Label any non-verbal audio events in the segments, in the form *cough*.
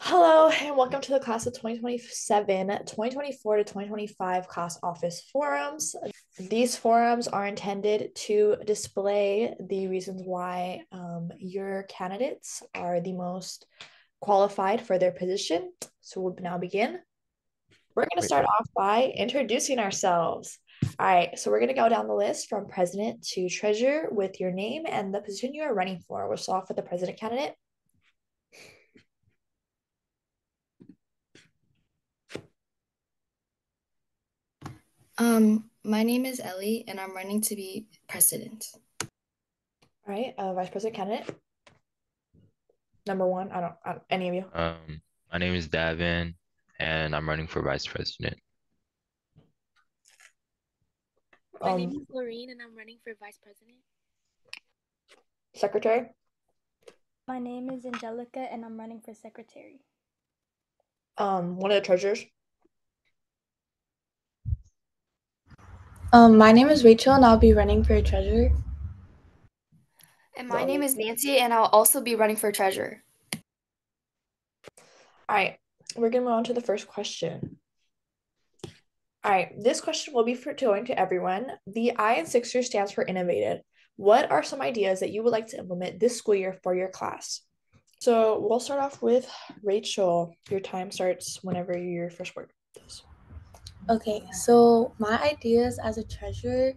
Hello, and welcome to the class of 2027, 2024 to 2025 class office forums. These forums are intended to display the reasons why um, your candidates are the most qualified for their position. So we'll now begin. We're going to start off by introducing ourselves. All right, so we're going to go down the list from president to treasurer with your name and the position you are running for. We'll start off with the president candidate. Um, my name is Ellie, and I'm running to be president. All right, uh, vice president candidate. Number one, I don't, I don't, any of you. Um, my name is Davin, and I'm running for vice president. My Um, name is Laureen and I'm running for vice president. secretary. My name is Angelica and I'm running for secretary. Um, one of the treasurers. Um, my name is Rachel, and I'll be running for treasurer. And my name is Nancy, and I'll also be running for treasurer. All right, we're gonna move on to the first question. All right, this question will be for going to everyone. The I in Sixer stands for innovative. What are some ideas that you would like to implement this school year for your class? So we'll start off with Rachel. Your time starts whenever your first word is. Okay, so my ideas as a treasurer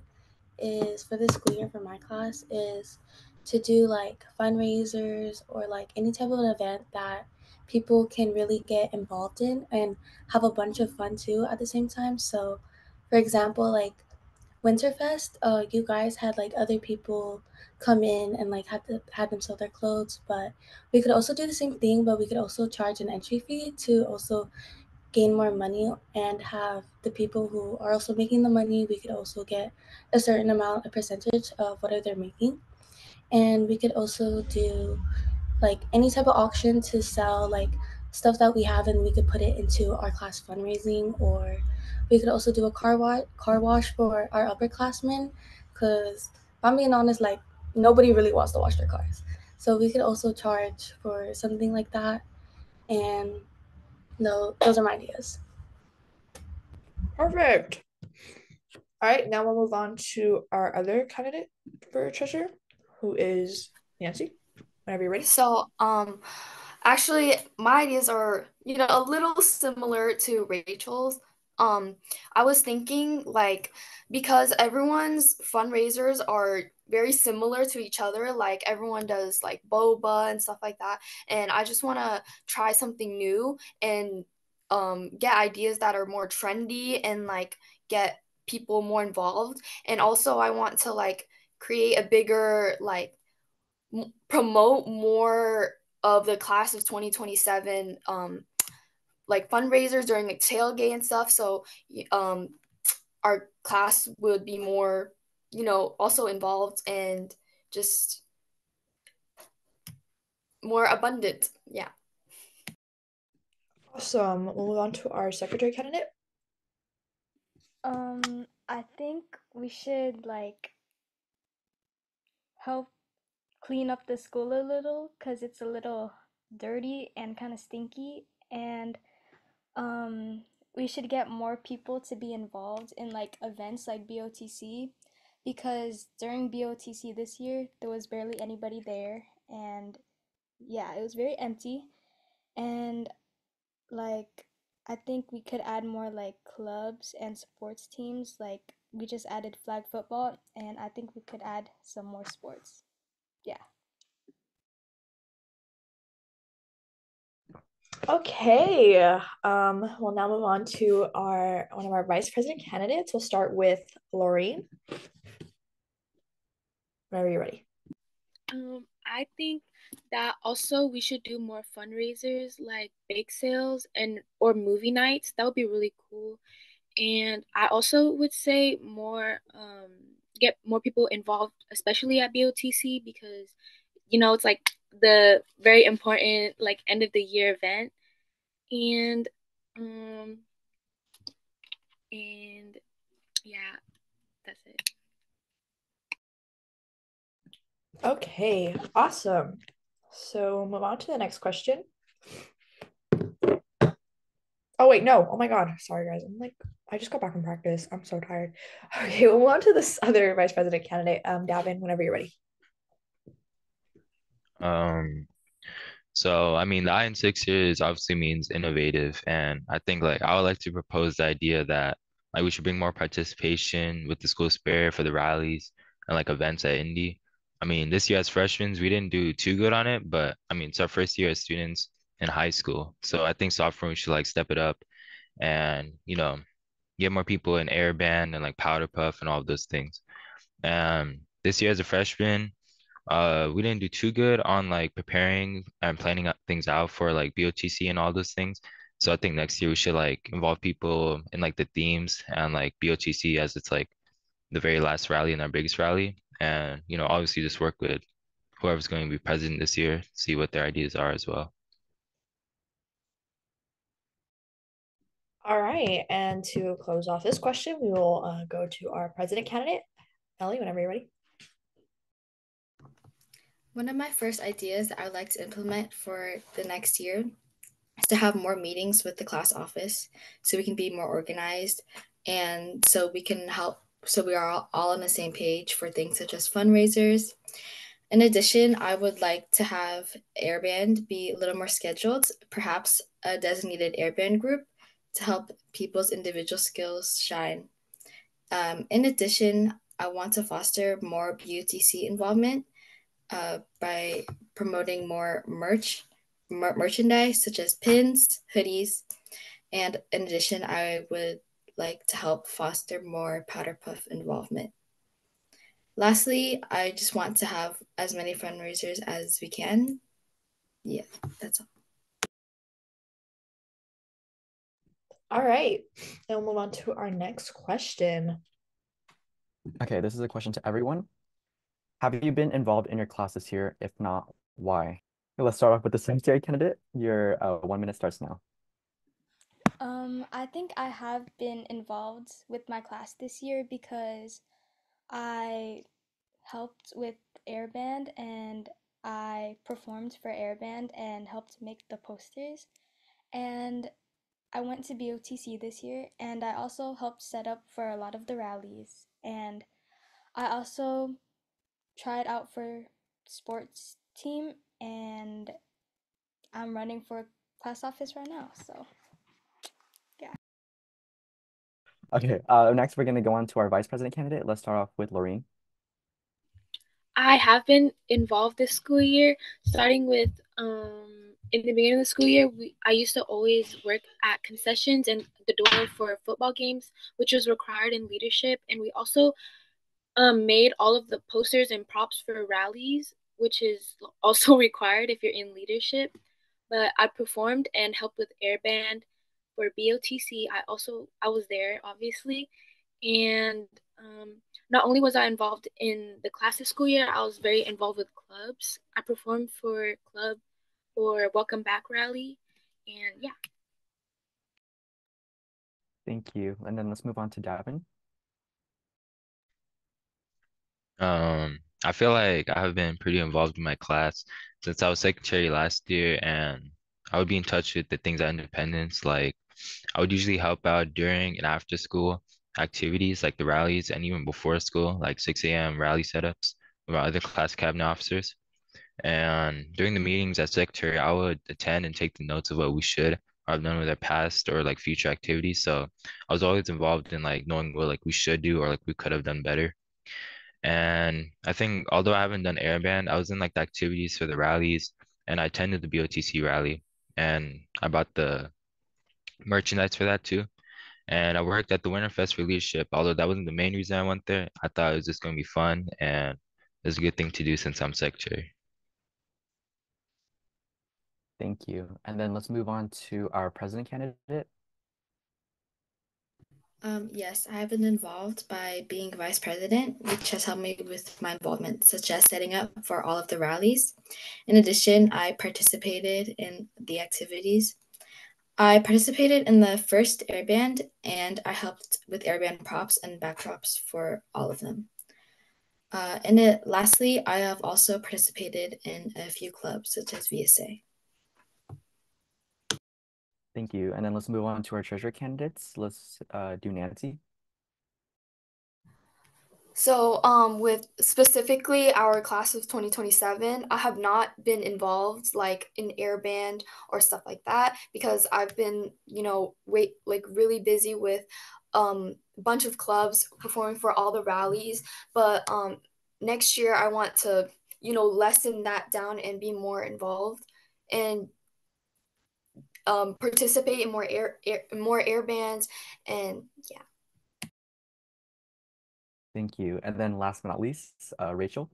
is for this school year for my class is to do like fundraisers or like any type of an event that people can really get involved in and have a bunch of fun too at the same time. So, for example, like Winterfest, uh, you guys had like other people come in and like had to had them sell their clothes, but we could also do the same thing, but we could also charge an entry fee to also gain more money and have the people who are also making the money we could also get a certain amount a percentage of whatever they're making. And we could also do like any type of auction to sell like stuff that we have and we could put it into our class fundraising. Or we could also do a car wash car wash for our upperclassmen because if i'm being honest like nobody really wants to wash their cars. So we could also charge for something like that. And no those are my ideas Perfect. All right, now we'll move on to our other candidate for treasurer, who is Nancy. Whenever you're ready. So, um, actually, my ideas are, you know, a little similar to Rachel's. Um, I was thinking like because everyone's fundraisers are very similar to each other, like everyone does like boba and stuff like that, and I just want to try something new and um get ideas that are more trendy and like get people more involved. And also I want to like create a bigger like m- promote more of the class of 2027 um like fundraisers during like tailgate and stuff so um our class would be more you know also involved and just more abundant yeah Awesome. We'll move on to our secretary candidate. Um, I think we should like help clean up the school a little because it's a little dirty and kind of stinky and um we should get more people to be involved in like events like BOTC because during BOTC this year there was barely anybody there and yeah, it was very empty and like I think we could add more like clubs and sports teams like we just added flag football and I think we could add some more sports. Yeah. Okay. Um, we'll now move on to our one of our vice president candidates. We'll start with Laureen. Whenever you're ready. Um, I think that also we should do more fundraisers like bake sales and or movie nights. That would be really cool. And I also would say more um get more people involved, especially at BOTC because you know it's like the very important like end of the year event. And um and yeah, that's it. Okay, awesome. So move on to the next question. Oh wait, no. Oh my God. Sorry guys. I'm like I just got back from practice. I'm so tired. *laughs* Okay, we'll move on to this other vice president candidate. Um, Davin, whenever you're ready. Um, so I mean, the I in Sixers obviously means innovative, and I think like I would like to propose the idea that like we should bring more participation with the school spirit for the rallies and like events at Indy. I mean, this year as freshmen, we didn't do too good on it, but I mean, it's our first year as students in high school, so I think sophomore we should like step it up and you know get more people in air band and like powder puff and all those things. Um, this year as a freshman, uh, we didn't do too good on like preparing and planning things out for like BOTC and all those things. So I think next year we should like involve people in like the themes and like BOTC as it's like the very last rally and our biggest rally. And, you know, obviously just work with whoever's going to be president this year, see what their ideas are as well. All right. And to close off this question, we will uh, go to our president candidate. Ellie, whenever you're ready. One of my first ideas that I would like to implement for the next year is to have more meetings with the class office so we can be more organized and so we can help so we are all, on the same page for things such as fundraisers. In addition, I would like to have airband be a little more scheduled, perhaps a designated airband group to help people's individual skills shine. Um, in addition, I want to foster more BOTC involvement uh, by promoting more merch, mer- merchandise such as pins, hoodies, and in addition, I would like to help foster more powder puff involvement. Lastly, I just want to have as many fundraisers as we can. Yeah, that's all. All right. And we'll move on to our next question. Okay, this is a question to everyone. Have you been involved in your class this year? If not, why? Let's start off with the secretary candidate. Your uh, one minute starts now. Um, I think I have been involved with my class this year because I helped with Airband and I performed for Airband and helped make the posters. And I went to BOTC this year and I also helped set up for a lot of the rallies. And I also tried out for sports team and I'm running for class office right now. So yeah. Okay, uh, next we're gonna go on to our vice president candidate. Let's start off with Lorene. I have been involved this school year, starting with um in the beginning of the school year, we I used to always work at concessions and the door for football games, which was required in leadership, and we also um made all of the posters and props for rallies, which is *laughs* also required if you're in leadership. But I performed and helped with air band for BOTC, I also I was there obviously, and um, not only was I involved in the classes school year, I was very involved with clubs. I performed for club for Welcome Back Rally, and yeah. Thank you. And then let's move on to Davin. Um, I feel like I have been pretty involved in my class since I was secretary last year, and I would be in touch with the things at Independence, like I would usually help out during and after school activities like the rallies and even before school, like 6 a.m. rally setups with other class cabinet officers. And during the meetings as secretary, I would attend and take the notes of what we should have done with our past or like future activities. So I was always involved in like knowing what like we should do or like we could have done better. And I think although I haven't done airband, I was in like the activities for the rallies and I attended the BOTC rally and I bought the merchandise for that too. And I worked at the Winterfest for leadership. Although that wasn't the main reason I went there, I thought it was just going to be fun and it was a good thing to do since I'm secretary. Thank you. And then let's move on to our president candidate. Um, yes, I have been involved by being vice president, which has helped me with my involvement, such as setting up for all of the rallies. In addition, I participated in the activities I participated in the first airband and I helped with airband props and backdrops for all of them. Uh, and it, lastly, I have also participated in a few clubs such as VSA. Thank you. And then let's move on to our treasurer candidates. Let's uh, do Nancy. So, um, with specifically our class of 2027, I have not been involved like in air band or stuff like that because I've been, you know, wait like really busy with um a bunch of clubs performing for all the rallies. But um next year I want to, you know, lessen that down and be more involved and um participate in more air, air more air bands and yeah. Thank you. And then last but not least, uh, Rachel.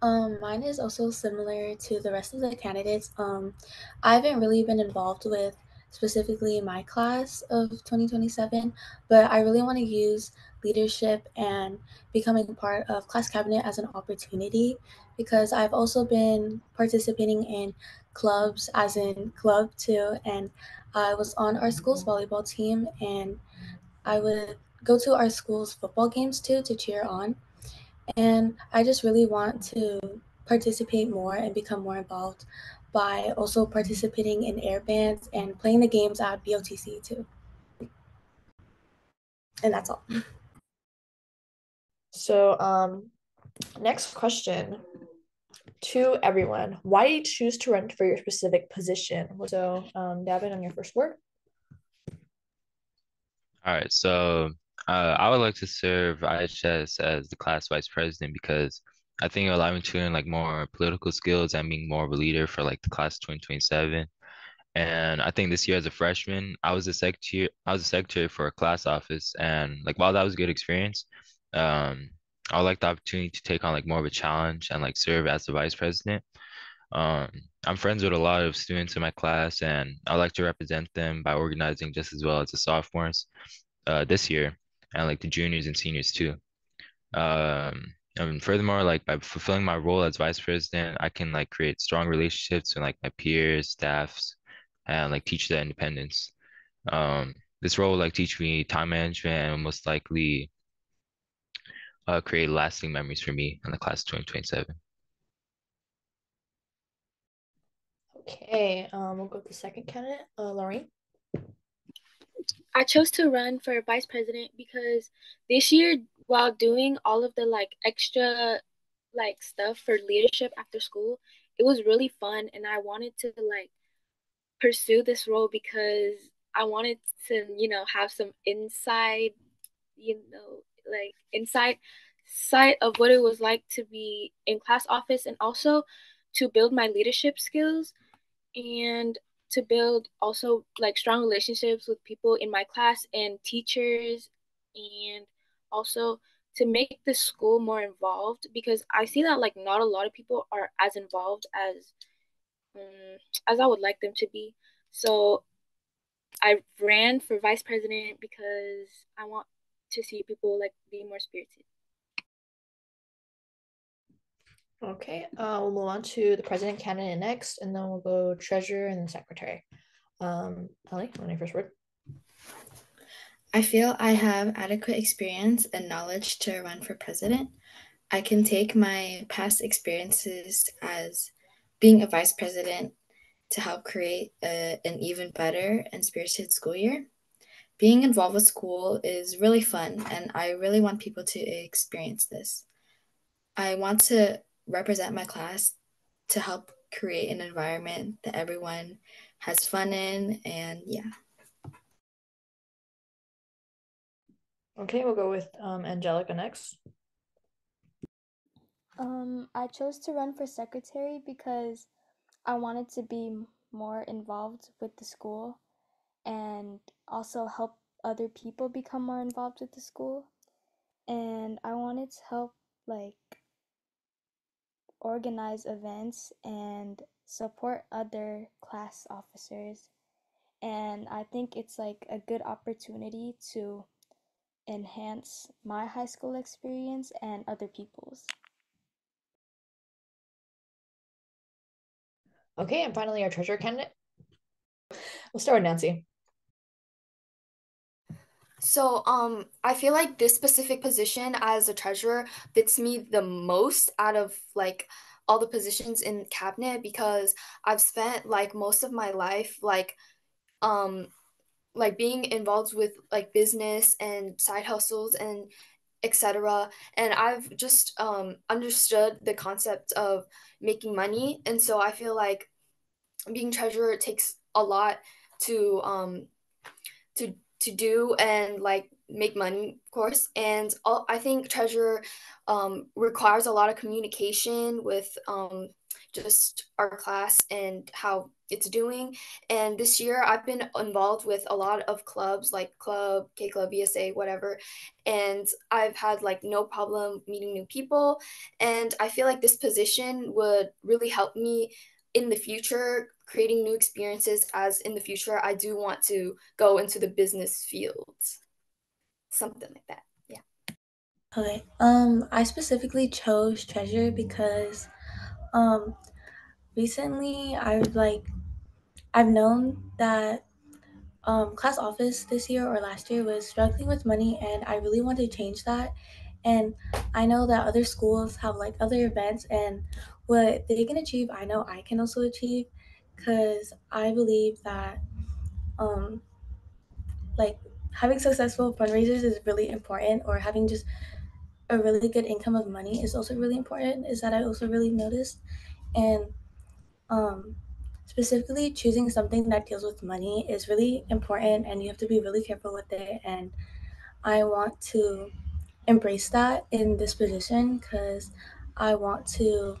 Um, mine is also similar to the rest of the candidates. Um, I haven't really been involved with specifically my class of 2027, but I really want to use leadership and becoming part of class cabinet as an opportunity because I've also been participating in clubs, as in club too, and I was on our school's volleyball team and I would go to our school's football games too to cheer on. And I just really want to participate more and become more involved by also participating in air bands and playing the games at BOTC too. And that's all. So, um, next question to everyone: Why do you choose to run for your specific position? So, um, Davin, on your first word. All right, so uh, I would like to serve IHS as the class vice president because I think it'll allow me to learn like more political skills and being more of a leader for like the class 2027. And I think this year as a freshman, I was a secretary. I was a secretary for a class office, and like while that was a good experience, um, I would like the opportunity to take on like more of a challenge and like serve as the vice president. Um, I'm friends with a lot of students in my class, and I like to represent them by organizing just as well as the sophomores uh, this year and like the juniors and seniors too. Um, and furthermore, like by fulfilling my role as vice president, I can like create strong relationships with like my peers, staffs, and like teach the independence. Um, this role will like teach me time management and most likely uh, create lasting memories for me in the class of 2027. Okay, um, we'll go to the second candidate, uh, Lorraine. I chose to run for vice president because this year, while doing all of the like extra like stuff for leadership after school, it was really fun and I wanted to like pursue this role because I wanted to, you know, have some inside, you know, like inside sight of what it was like to be in class office and also to build my leadership skills and to build also like strong relationships with people in my class and teachers and also to make the school more involved because I see that like not a lot of people are as involved as um, as I would like them to be. So I ran for vice president because I want to see people like be more spirited. Okay, uh, we'll move on to the president candidate next, and then we'll go treasurer and then secretary. Um, Ellie, on your first word. I feel I have adequate experience and knowledge to run for president. I can take my past experiences as being a vice president to help create a, an even better and spirited school year. Being involved with school is really fun, and I really want people to experience this. I want to represent my class to help create an environment that everyone has fun in and yeah okay we'll go with um, angelica next um i chose to run for secretary because i wanted to be more involved with the school and also help other people become more involved with the school and i wanted to help like organize events and support other class officers. And I think it's like a good opportunity to enhance my high school experience and other people's. Okay, and finally, our treasurer candidate. We'll start with Nancy. So, um, I feel like this specific position as a treasurer fits me the most out of like all the positions in cabinet because I've spent like most of my life like um like being involved with like business and side hustles and etc and i've just um understood the concept of making money. And so i feel like being treasurer takes a lot to um to to do and like make money of course and all, i think treasure um requires a lot of communication with um just our class and how it's doing. And this year, I've been involved with a lot of clubs like Club, K Club, ESA, whatever. And I've had like no problem meeting new people. And I feel like this position would really help me in the future creating new experiences as in the future I do want to go into the business field. Something like that. Yeah. Okay. Um I specifically chose treasure because um recently I've like I've known that um, class office this year or last year was struggling with money, and I really want to change that. And I know that other schools have like other events, and what they can achieve, I know I can also achieve, because I believe that um, like having successful fundraisers is really important, or having just a really good income of money is also really important. Is that I also really noticed, and um, specifically choosing something that deals with money is really important and you have to be really careful with it and i want to embrace that in this position because i want to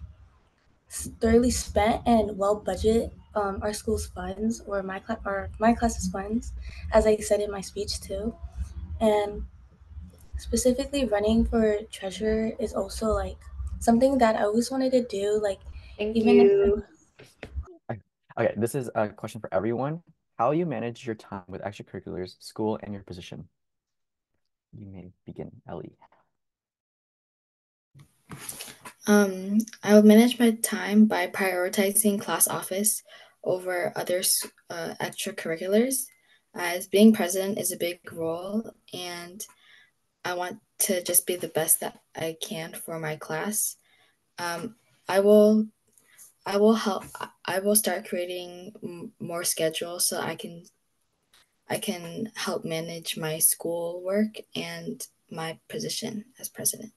thoroughly spent and well budget um, our school's funds or my class or my class's funds as i said in my speech too and specifically running for treasurer is also like something that i always wanted to do like Thank even you. if Okay, this is a question for everyone. How you manage your time with extracurriculars, school, and your position? You may begin, Ellie. Um, I will manage my time by prioritizing class office over other uh, extracurriculars, as being president is a big role, and I want to just be the best that I can for my class. Um, I will I will help. I will start creating more schedules so I can I can help manage my school work and my position as president.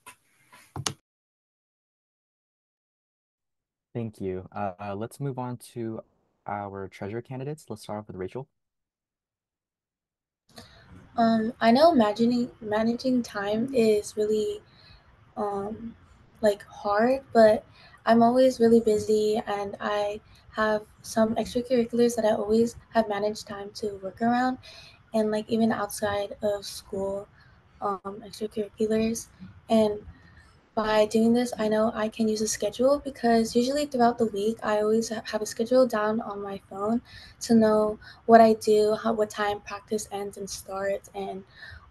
Thank you. Uh, let's move on to our treasurer candidates. Let's start off with Rachel. Um, I know managing managing time is really um, like hard, but I'm always really busy and I have some extracurriculars that I always have managed time to work around and like even outside of school um, extracurriculars. And by doing this, I know I can use a schedule because usually throughout the week, I always have a schedule down on my phone to know what I do, how what time practice ends and starts, and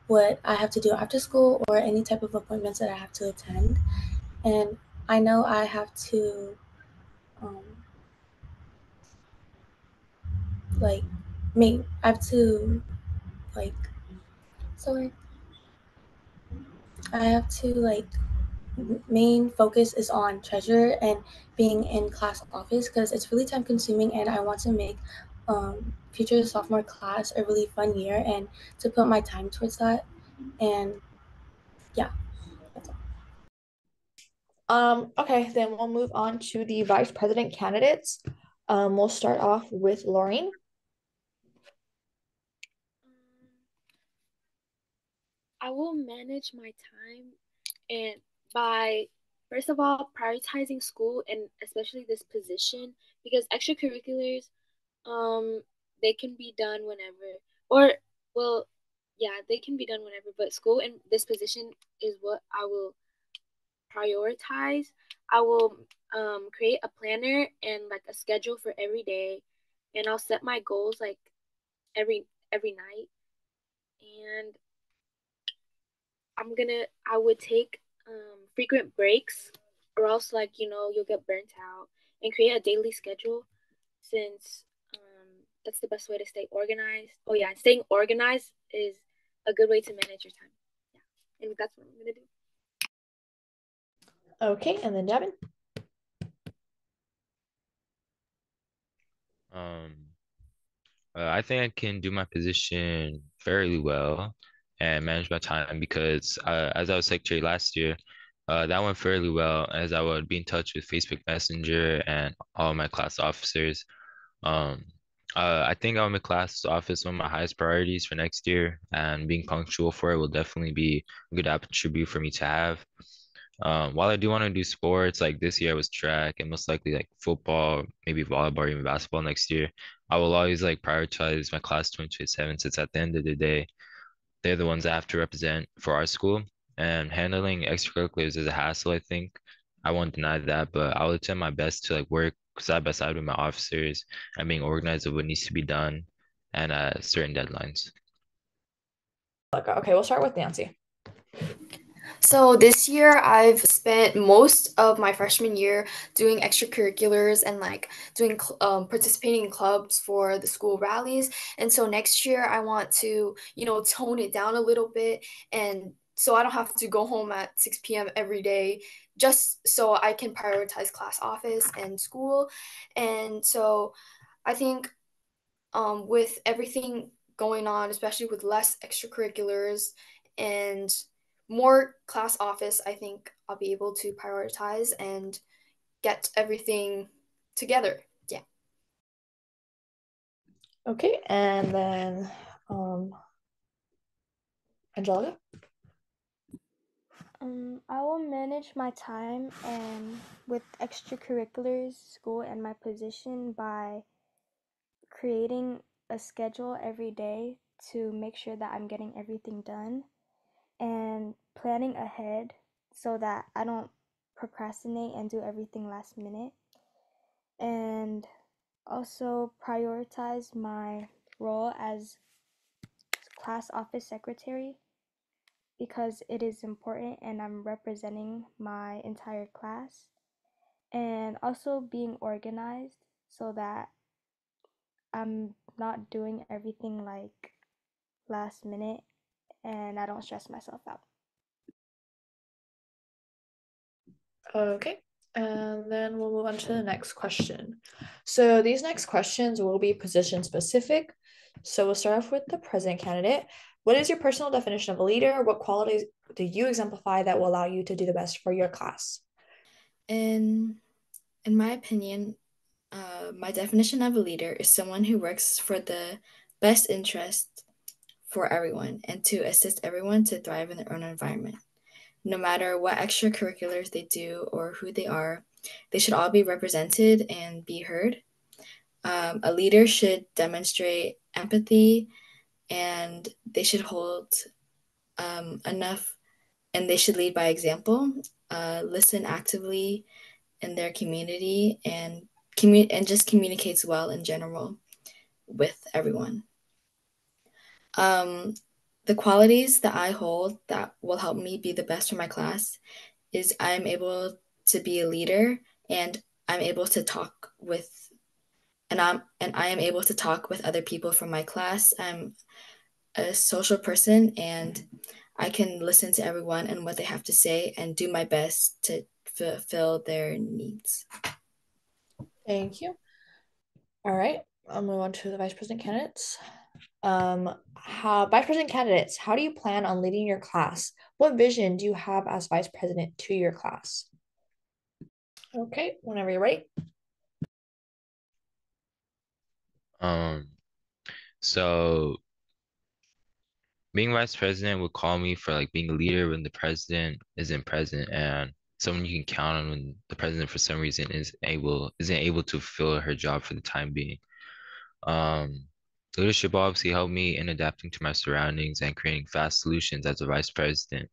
what I have to do after school or any type of appointments that I have to attend. And I know I have to um, like make I have to like sorry I have to like main focus is on treasure and being in class office because it's really time consuming and I want to make um, future sophomore class a really fun year and to put my time towards that and yeah um, okay, then we'll move on to the vice president candidates. Um, we'll start off with Laureen. I will manage my time and by first of all prioritizing school and especially this position because extracurriculars um they can be done whenever or well yeah they can be done whenever but school and this position is what I will prioritize. I will um, create a planner and like a schedule for every day, and I'll set my goals like every every night. And I'm gonna I would take um, frequent breaks, or else like you know you'll get burnt out, and create a daily schedule, since um, that's the best way to stay organized. Oh yeah, staying organized is a good way to manage your time. Yeah, and that's what I'm gonna do. Okay, and then Devin. Um, Uh, I think I can do my position fairly well and manage my time because uh, as I was secretary last year, uh, that went fairly well as I would be in touch with Facebook Messenger and all my class officers. Um, uh, I think I'll make class office one of my highest priorities for next year, and being punctual for it will definitely be a good attribute for me to have. Um, while I do want to do sports, like this year I was track and most likely like football, maybe volleyball, even basketball next year. I will always like prioritize my class 2027 since at the end of the day, they're the ones I have to represent for our school. And handling extracurriculars is a hassle, I think. I won't deny that, but I'll attempt my best to like work side by side with my officers and being organized of what needs to be done and uh, certain deadlines. Okay, we'll start with Nancy. So this year I've spent most of my freshman year doing extracurriculars and like doing um, participating in clubs for the school rallies. And so next year I want to, you know, tone it down a little bit and so I don't have to go home at 6 p.m. every day just so I can prioritize class office and school. And so I think um, with everything going on, especially with less extracurriculars and more class office, I think I'll be able to prioritize and get everything together. Yeah. Okay, and then um Angelica? Um, I will manage my time and with extracurriculars, school, and my position by creating a schedule every day to make sure that I'm getting everything done and planning ahead so that I don't procrastinate and do everything last minute. And also prioritize my role as class office secretary because it is important and I'm representing my entire class. And also being organized so that I'm not doing everything like last minute and I don't stress myself out. Okay, and then we'll move on to the next question. So these next questions will be position specific. So we'll start off with the president candidate. What is your personal definition of a leader? What qualities do you exemplify that will allow you to do the best for your class? In in my opinion, uh, my definition of a leader is someone who works for the best interest for everyone and to assist everyone to thrive in their own environment. No matter what extracurriculars they do or who they are, they should all be represented and be heard. Um, a leader should demonstrate empathy and they should hold um, enough and they should lead by example, uh, listen actively in their community and commu- and just communicates well in general with everyone. Um, the qualities that I hold that will help me be the best for my class is I'm able to be a leader and I'm able to talk with and I'm and I am able to talk with other people from my class. I'm a social person and I can listen to everyone and what they have to say and do my best to fulfill their needs. Thank you. All right, I'll move on to the vice president candidates. Um, how, vice president candidates, how do you plan on leading your class? What vision do you have as vice president to your class? Okay, whenever you're ready. Um, so being vice president would call me for like being a leader when the president isn't present and someone you can count on when the president for some reason is able isn't able to fulfill her job for the time being. Um, leadership obviously helped me in adapting to my surroundings and creating fast solutions as a vice president.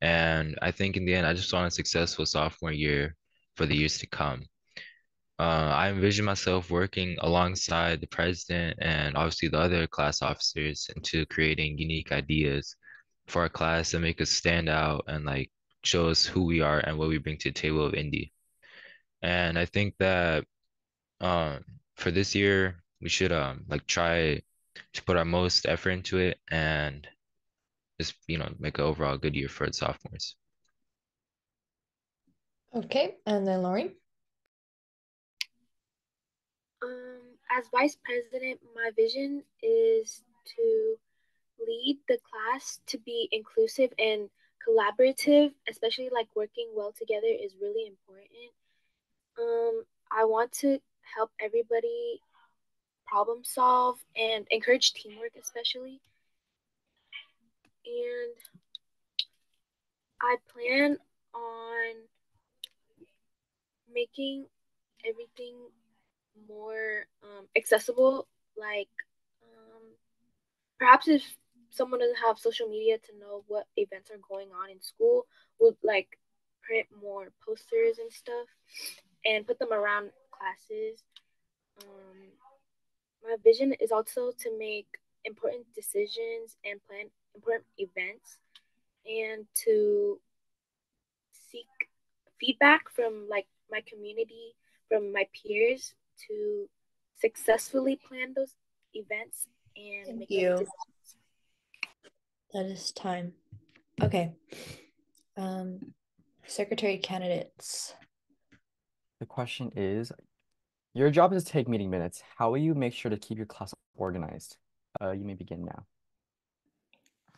And I think in the end, I just want a successful sophomore year for the years to come. Uh, I envision myself working alongside the president and obviously the other class officers into creating unique ideas for our class that make us stand out and like show us who we are and what we bring to the table of Indy. And I think that um, for this year, we should um like try to put our most effort into it and just you know make an overall good year for the sophomores. Okay, and then Lauren. As vice president, my vision is to lead the class to be inclusive and collaborative, especially like working well together is really important. Um, I want to help everybody problem solve and encourage teamwork, especially. And I plan on making everything more um, accessible. Like, um, perhaps if someone doesn't have social media to know what events are going on in school, we'll like print more posters and stuff and put them around classes. Um, my vision is also to make important decisions and plan important events and to seek feedback from like my community from my peers to successfully plan those events and Thank make you. That is time. Okay. Um, secretary candidates. The question is, your job is to take meeting minutes. How will you make sure to keep your class organized? Uh, you may begin now.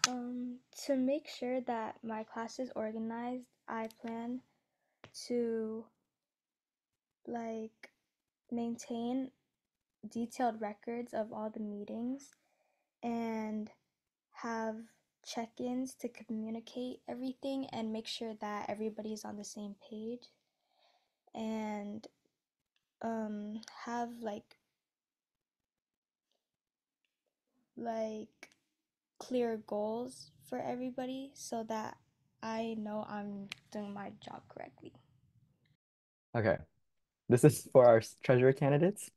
Um, to make sure that my class is organized, I plan to like maintain detailed records of all the meetings and have check-ins to communicate everything and make sure that everybody's on the same page and um have like like clear goals for everybody so that I know I'm doing my job correctly. Okay. This is for our treasurer candidates.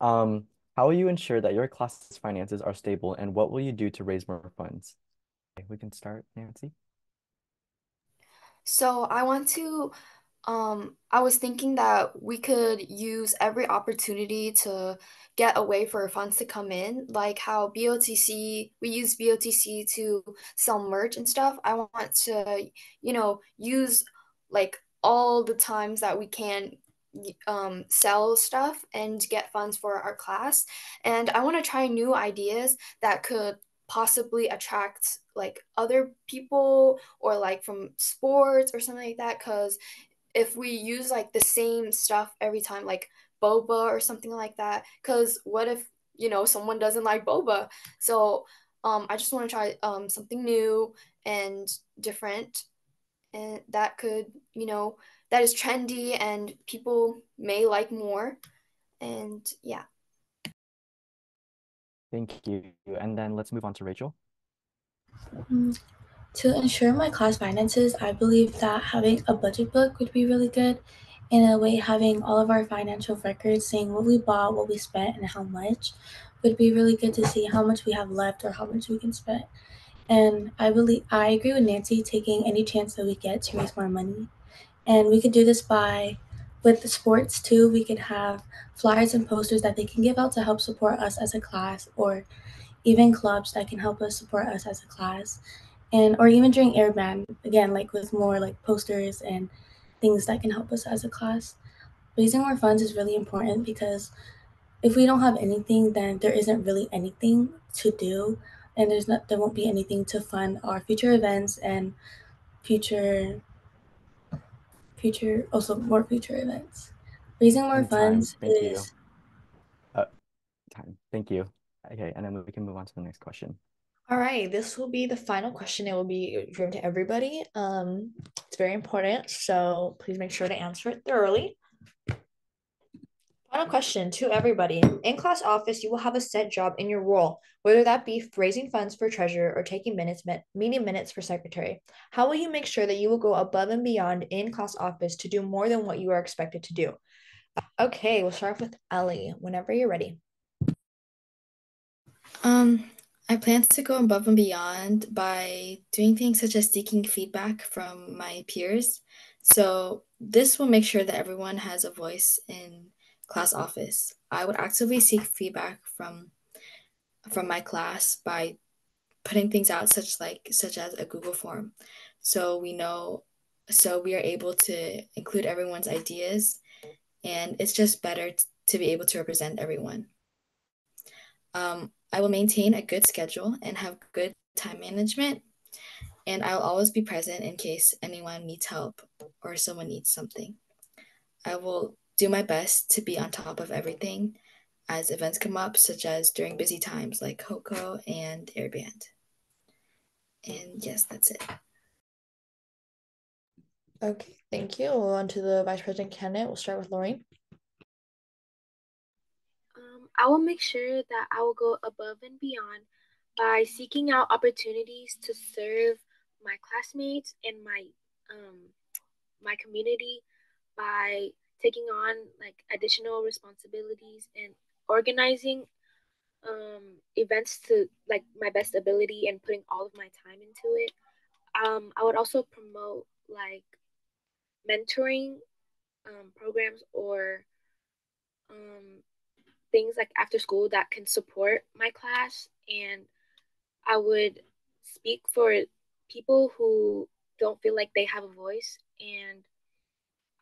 Um, how will you ensure that your class's finances are stable and what will you do to raise more funds? Okay, we can start, Nancy. So I want to um, I was thinking that we could use every opportunity to get a way for funds to come in, like how BOTC, we use BOTC to sell merch and stuff. I want to, you know, use like all the times that we can um, sell stuff and get funds for our class. And I want to try new ideas that could possibly attract like other people or like from sports or something like that because if we use like the same stuff every time like boba or something like that because what if you know someone doesn't like boba so um, i just want to try um, something new and different and that could you know that is trendy and people may like more and yeah Thank you. And then let's move on to Rachel. Mm, To ensure my class finances, I believe that having a budget book would be really good. In a way, having all of our financial records saying what we bought, what we spent, and how much would be really good to see how much we have left or how much we can spend. And I believe I agree with Nancy taking any chance that we get to raise more money. And we could do this by with the sports too. We could have flyers and posters that they can give out to help support us as a class or even clubs that can help us support us as a class and or even during air band again like with more like posters and things that can help us as a class raising more funds is really important because if we don't have anything then there isn't really anything to do and there's not there won't be anything to fund our future events and future future also more future events raising more And time. funds Thank you. is Uh, time. Thank you. Okay, and then we can move on to the next question. All right, this will be the final question. It will be given to everybody. Um, it's very important, so please make sure to answer it thoroughly. Final question to everybody. In class office, you will have a set job in your role, whether that be raising funds for treasurer or taking minutes, meeting minutes for secretary. How will you make sure that you will go above and beyond in class office to do more than what you are expected to do? Okay, we'll start off with Ellie. Whenever you're ready. Um, I plan to go above and beyond by doing things such as seeking feedback from my peers. So this will make sure that everyone has a voice in class office. I would actively seek feedback from from my class by putting things out such like such as a Google form. So we know so we are able to include everyone's ideas and it's just better t- to be able to represent everyone. Um, I will maintain a good schedule and have good time management. And I'll always be present in case anyone needs help or someone needs something. I will do my best to be on top of everything as events come up, such as during busy times like HOCO and Airband. And yes, that's it. Okay, thank you. We'll on to the vice president candidate. We'll start with Lorraine. Um, I will make sure that I will go above and beyond by seeking out opportunities to serve my classmates and my um, my community by taking on like additional responsibilities and organizing um, events to like my best ability and putting all of my time into it. Um, I would also promote like mentoring um, programs or um, things like after school that can support my class. And I would speak for people who don't feel like they have a voice and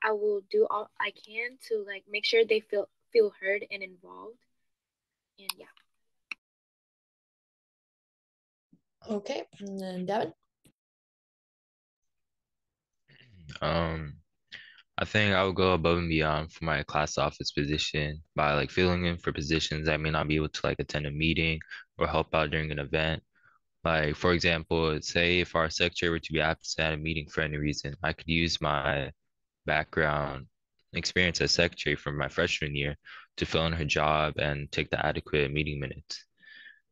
I will do all I can to like make sure they feel feel heard and involved. And yeah. Okay, and then Devin. Um, I think I would go above and beyond for my class office position by like filling in for positions I may not be able to like attend a meeting or help out during an event. Like for example, say if our secretary were to be absent at a meeting for any reason, I could use my background experience as secretary from my freshman year to fill in her job and take the adequate meeting minutes.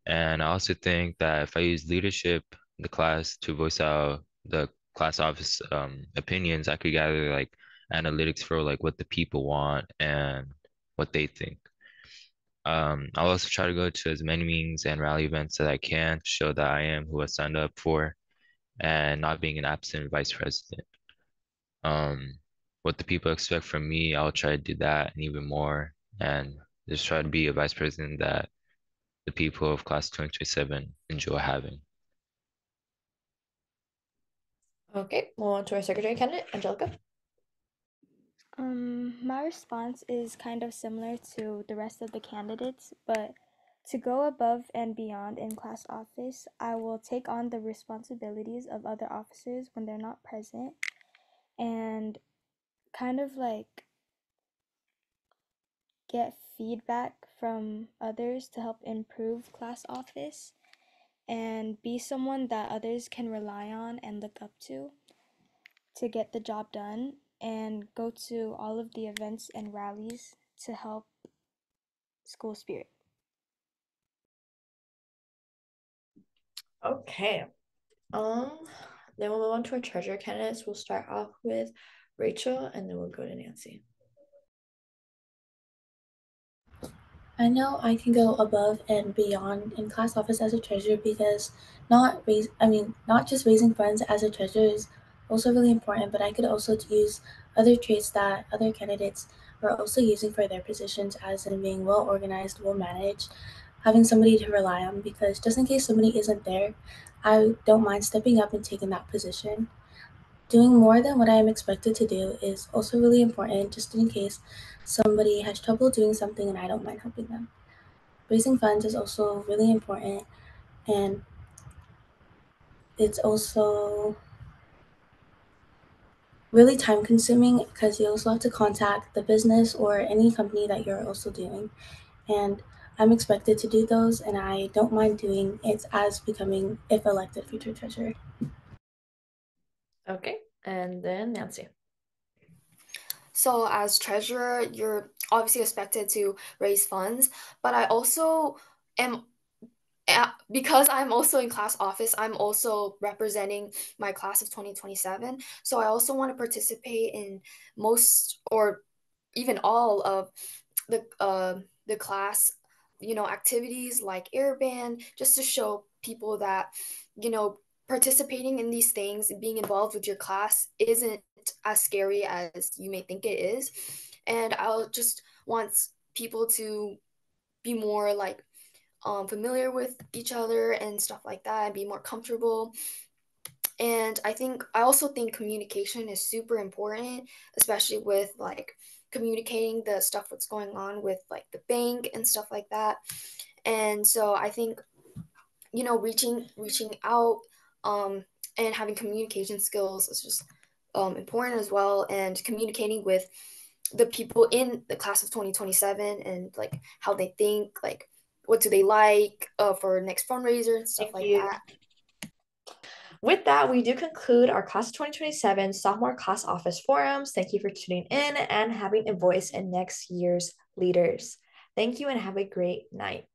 And I also think that if I use leadership the class to voice out the class office um, opinions, I could gather like analytics for like what the people want and what they think. Um, I'll also try to go to as many meetings and rally events that I can to show that I am who I signed up for and not being an absent vice president. Um, what the people expect from me, I'll try to do that and even more and just try to be a vice president that the people of class 2027 enjoy having. Okay, we'll on to our secretary candidate, Angelica. Um, my response is kind of similar to the rest of the candidates, but to go above and beyond in class office, I will take on the responsibilities of other officers when they're not present and kind of like get feedback from others to help improve class office and be someone that others can rely on and look up to to get the job done and go to all of the events and rallies to help school spirit. Okay. Um, then we'll move on to our treasurer candidates. We'll start off with Rachel and then we'll go to Nancy. I know I can go above and beyond in class office as a treasurer because not raise I mean not just raising funds as a treasurer is also really important, but I could also use other traits that other candidates are also using for their positions as in being well organized, well managed, having somebody to rely on because just in case somebody isn't there, I don't mind stepping up and taking that position. Doing more than what I am expected to do is also really important just in case somebody has trouble doing something and I don't mind helping them. Raising funds is also really important and it's also really time consuming because you also have to contact the business or any company that you're also doing. And I'm expected to do those and I don't mind doing it as becoming, if elected, future treasurer. Okay, and then Nancy. So, as treasurer, you're obviously expected to raise funds, but I also am because I'm also in class office, I'm also representing my class of 2027. So I also want to participate in most or even all of the uh, the class, you know, activities like airband, just to show people that, you know, participating in these things, being involved with your class isn't as scary as you may think it is. And I'll just want people to be more like um, familiar with each other and stuff like that and be more comfortable. And I think, I also think communication is super important, especially with like communicating the stuff that's going on with like the bank and stuff like that. And so I think, you know, reaching reaching out um, and having communication skills is just um, important as well, and communicating with the people in the class of 2027 and like how they think, like what do they like uh, for next fundraiser and stuff Thank like you. that. With that, we do conclude our Class of 2027 Sophomore Class Office Forums. Thank you for tuning in and having a voice in next year's leaders. Thank you and have a great night.